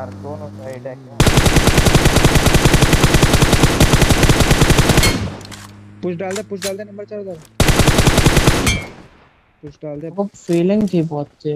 यार दोनों साइड है पुश डाल दे पुश डाल दे नंबर चार उधर पुश डाल दे। वो फीलिंग थी बहुत से